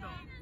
잘했다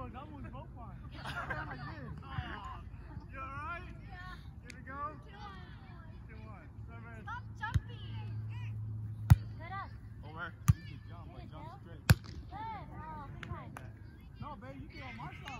one. That both mine. Damn, You alright? Yeah. Here we go. Two one. Two one. Seven. Stop jumping. Good up. Over. You can jump. Jump straight. Good. Oh, good. No, babe, you get on my side.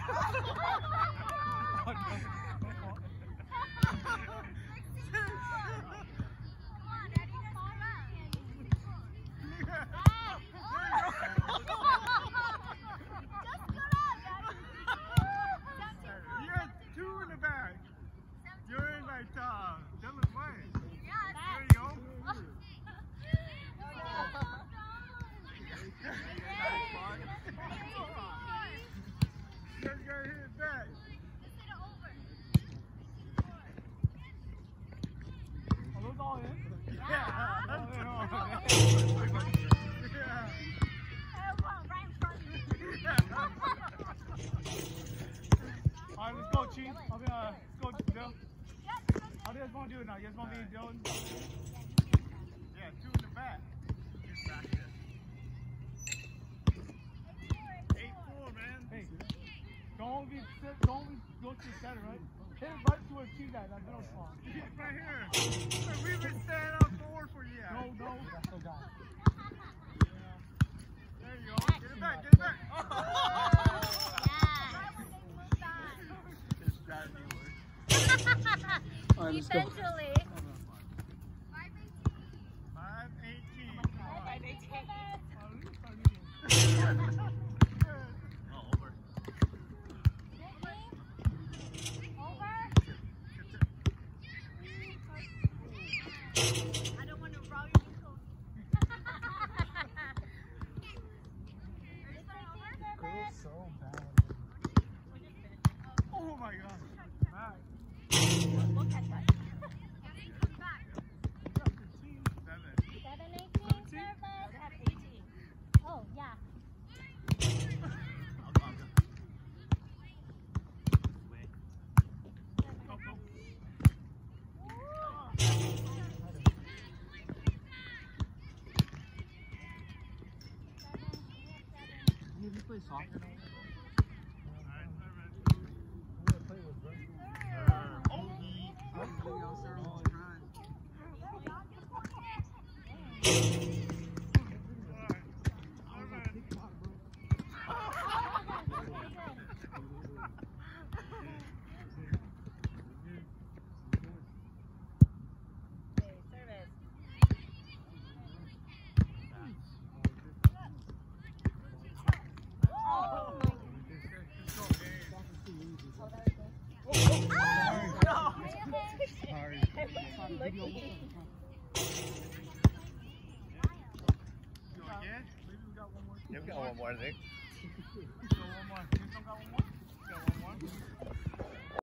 You got two in the back. You're in like uh, Dylan's way. There you go. You guys gotta hit it back. Are those all in? Yeah. Alright, let's go, Chief. I mean, uh, go, Bill. How do you guys want to do it now? You guys want me and Dylan? Yeah, two in the back. Eight four, man. Hey, don't be don't be go to the center, right? Hit it right to where Chief at, that middle spot. Right here. Eventually. Five eighteen. Oh, over. I don't want to roll your ankles. so bad. Oh my god. Back. We'll catch that. Seven. 718 service. Oh, yeah. I'll go, I'll go. Wait. Go, go. You play soccer now? Alright, Yeah, we got one more, I think. Go one more. You still got one more? Got one more?